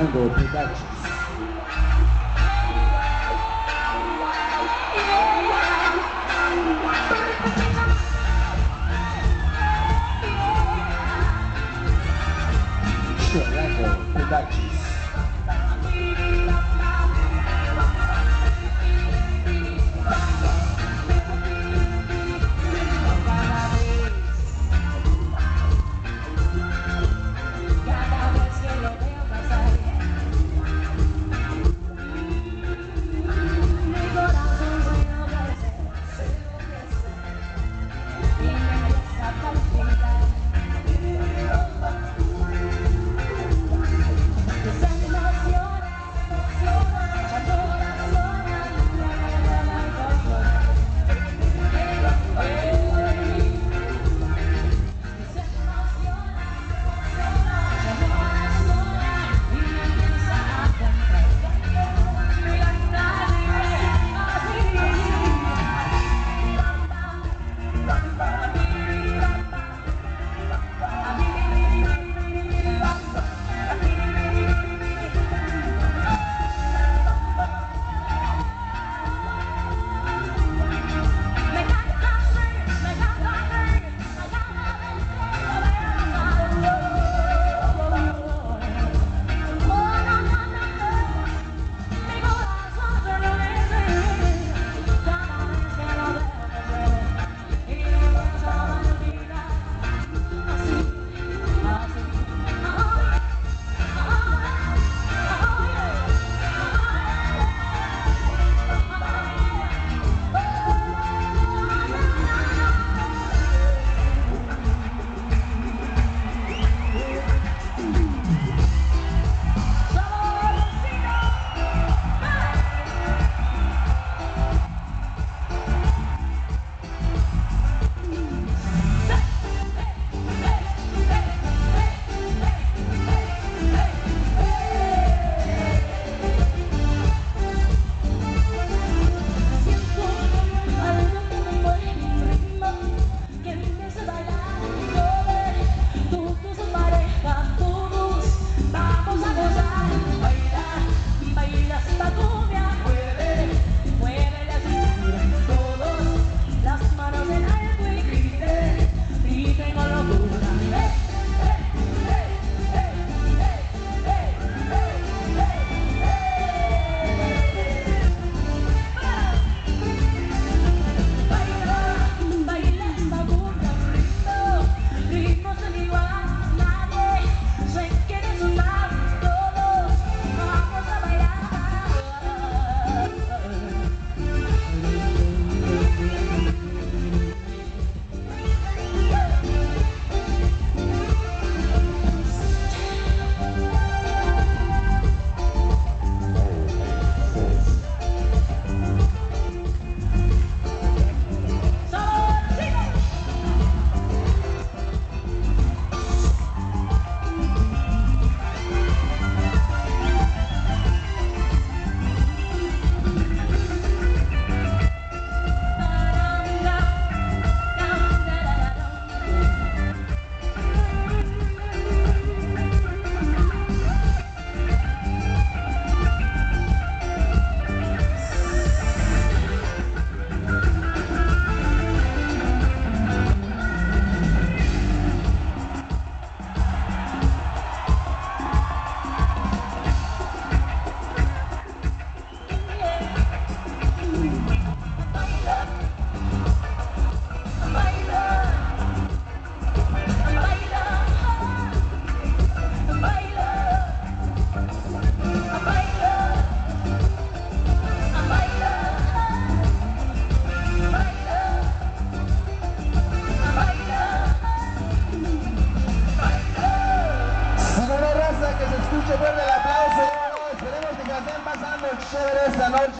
Mango Productions.